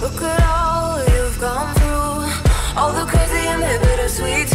Look at all you've gone through, all the crazy and the bittersweet